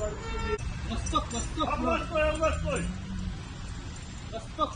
Восток, восток! Восток, восток! Восток!